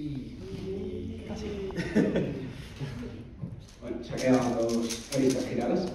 Y bueno, se han quedado dos revistas giradas.